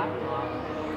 Claro, claro.